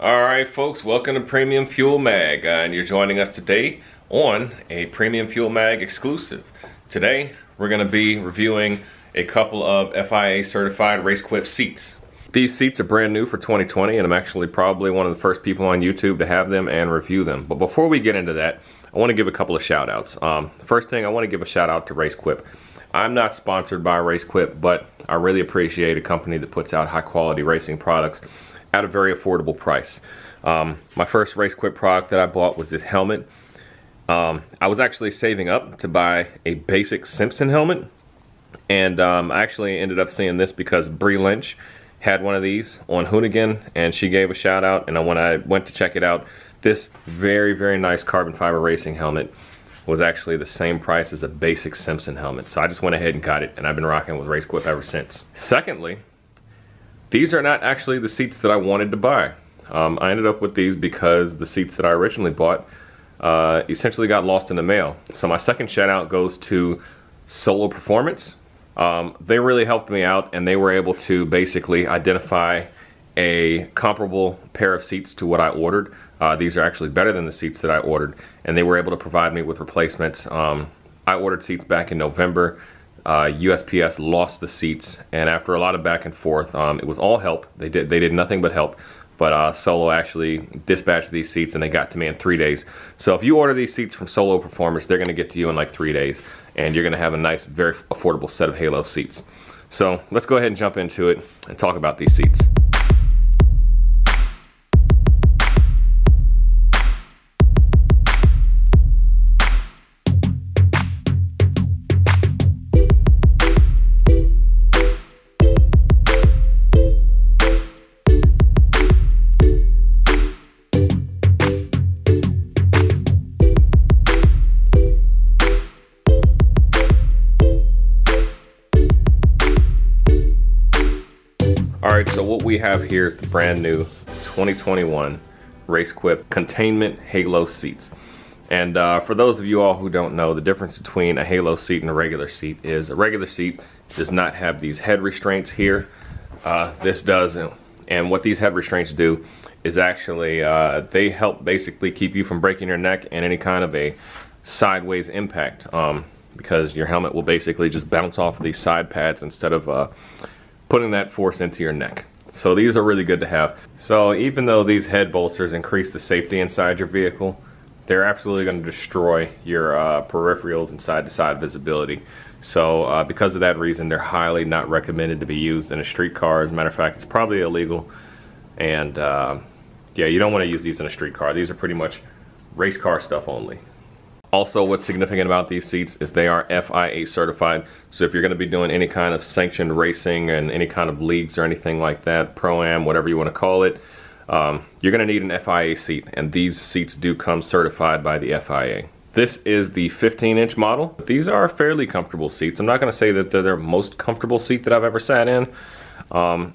All right, folks, welcome to Premium Fuel Mag, uh, and you're joining us today on a Premium Fuel Mag exclusive. Today, we're going to be reviewing a couple of FIA certified RaceQuip seats. These seats are brand new for 2020, and I'm actually probably one of the first people on YouTube to have them and review them. But before we get into that, I want to give a couple of shout outs. Um, first thing, I want to give a shout out to RaceQuip. I'm not sponsored by RaceQuip, but I really appreciate a company that puts out high quality racing products at a very affordable price. Um, my first RaceQuip product that I bought was this helmet. Um, I was actually saving up to buy a basic Simpson helmet, and um, I actually ended up seeing this because Brie Lynch had one of these on Hoonigan, and she gave a shout out. And when I went to check it out, this very, very nice carbon fiber racing helmet was actually the same price as a basic Simpson helmet. So I just went ahead and got it, and I've been rocking with RaceQuip ever since. Secondly, these are not actually the seats that I wanted to buy. Um, I ended up with these because the seats that I originally bought uh, essentially got lost in the mail. So my second shout out goes to Solo Performance. Um, they really helped me out and they were able to basically identify a comparable pair of seats to what I ordered. Uh, these are actually better than the seats that I ordered and they were able to provide me with replacements. Um, I ordered seats back in November uh, USPS lost the seats, and after a lot of back and forth, um, it was all help. They did they did nothing but help. But uh, Solo actually dispatched these seats, and they got to me in three days. So if you order these seats from Solo Performance, they're going to get to you in like three days, and you're going to have a nice, very affordable set of Halo seats. So let's go ahead and jump into it and talk about these seats. All right, so what we have here is the brand new 2021 RaceQuip containment Halo seats. And uh, for those of you all who don't know, the difference between a Halo seat and a regular seat is a regular seat does not have these head restraints here. Uh, this doesn't. and what these head restraints do is actually, uh, they help basically keep you from breaking your neck and any kind of a sideways impact. Um, because your helmet will basically just bounce off of these side pads instead of uh, putting that force into your neck. So these are really good to have. So even though these head bolsters increase the safety inside your vehicle, they're absolutely going to destroy your uh, peripherals and side-to-side -side visibility. So uh, because of that reason, they're highly not recommended to be used in a street car. As a matter of fact, it's probably illegal. And uh, yeah, you don't want to use these in a street car. These are pretty much race car stuff only. Also, what's significant about these seats is they are FIA certified. So if you're going to be doing any kind of sanctioned racing and any kind of leagues or anything like that, Pro-Am, whatever you want to call it, um, you're going to need an FIA seat. And these seats do come certified by the FIA. This is the 15 inch model. These are fairly comfortable seats. I'm not going to say that they're the most comfortable seat that I've ever sat in. Um,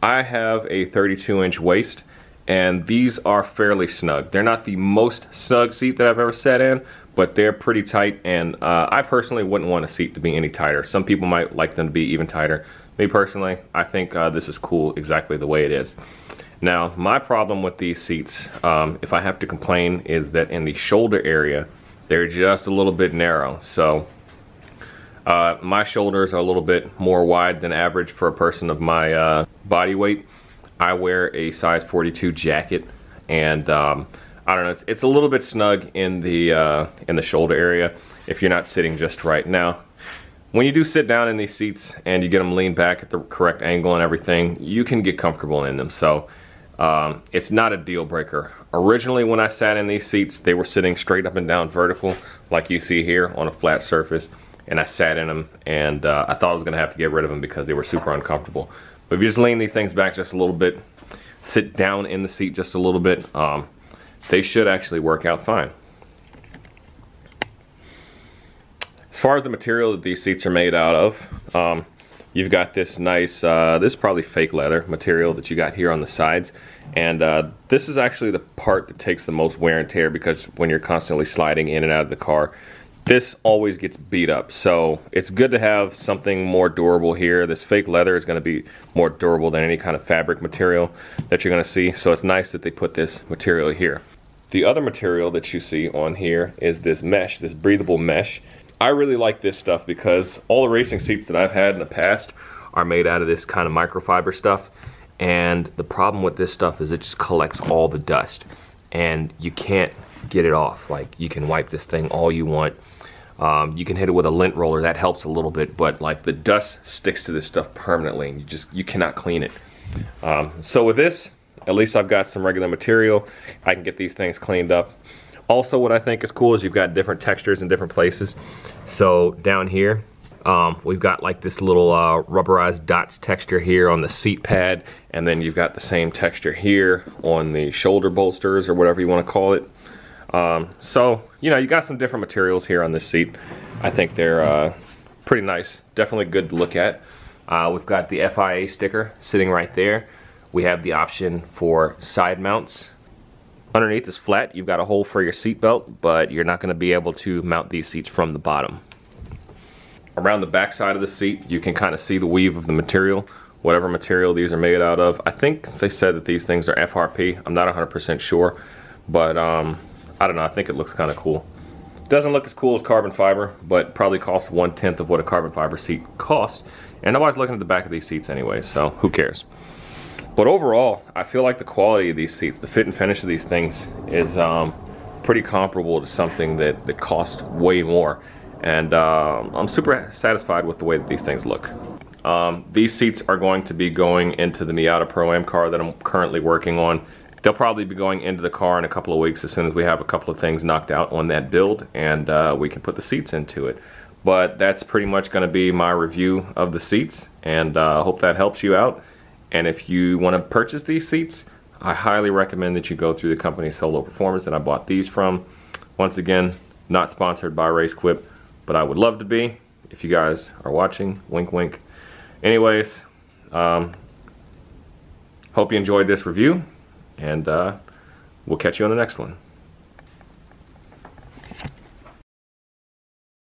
I have a 32 inch waist and these are fairly snug. They're not the most snug seat that I've ever sat in, but they're pretty tight, and uh, I personally wouldn't want a seat to be any tighter. Some people might like them to be even tighter. Me personally, I think uh, this is cool exactly the way it is. Now, my problem with these seats, um, if I have to complain, is that in the shoulder area, they're just a little bit narrow. So uh, my shoulders are a little bit more wide than average for a person of my uh, body weight. I wear a size 42 jacket and um, I don't know, it's, it's a little bit snug in the, uh, in the shoulder area if you're not sitting just right. Now, when you do sit down in these seats and you get them leaned back at the correct angle and everything, you can get comfortable in them. So um, it's not a deal breaker. Originally when I sat in these seats, they were sitting straight up and down vertical like you see here on a flat surface and I sat in them and uh, I thought I was gonna have to get rid of them because they were super uncomfortable. But if you just lean these things back just a little bit, sit down in the seat just a little bit, um, they should actually work out fine. As far as the material that these seats are made out of, um, you've got this nice, uh, this is probably fake leather material that you got here on the sides. And uh, this is actually the part that takes the most wear and tear because when you're constantly sliding in and out of the car, this always gets beat up. So it's good to have something more durable here. This fake leather is going to be more durable than any kind of fabric material that you're going to see. So it's nice that they put this material here. The other material that you see on here is this mesh, this breathable mesh. I really like this stuff because all the racing seats that I've had in the past are made out of this kind of microfiber stuff. And the problem with this stuff is it just collects all the dust and you can't get it off. Like you can wipe this thing all you want um, you can hit it with a lint roller, that helps a little bit, but like the dust sticks to this stuff permanently and you just, you cannot clean it. Um, so with this, at least I've got some regular material. I can get these things cleaned up. Also what I think is cool is you've got different textures in different places. So down here, um, we've got like this little uh, rubberized dots texture here on the seat pad, and then you've got the same texture here on the shoulder bolsters or whatever you want to call it. Um, so, you know, you got some different materials here on this seat. I think they're uh, pretty nice. Definitely good to look at. Uh, we've got the FIA sticker sitting right there. We have the option for side mounts. Underneath is flat. You've got a hole for your seat belt, but you're not going to be able to mount these seats from the bottom. Around the back side of the seat, you can kind of see the weave of the material, whatever material these are made out of. I think they said that these things are FRP. I'm not 100% sure, but um, I don't know, I think it looks kind of cool. Doesn't look as cool as carbon fiber, but probably costs one tenth of what a carbon fiber seat costs. And nobody's looking at the back of these seats anyway, so who cares? But overall, I feel like the quality of these seats, the fit and finish of these things is um, pretty comparable to something that, that costs way more. And uh, I'm super satisfied with the way that these things look. Um, these seats are going to be going into the Miata Pro-Am car that I'm currently working on. They'll probably be going into the car in a couple of weeks as soon as we have a couple of things knocked out on that build and uh, we can put the seats into it. But that's pretty much going to be my review of the seats and I uh, hope that helps you out. And if you want to purchase these seats, I highly recommend that you go through the company Solo Performance that I bought these from. Once again, not sponsored by RaceQuip, but I would love to be if you guys are watching. Wink, wink. Anyways, um, hope you enjoyed this review and uh, we'll catch you on the next one.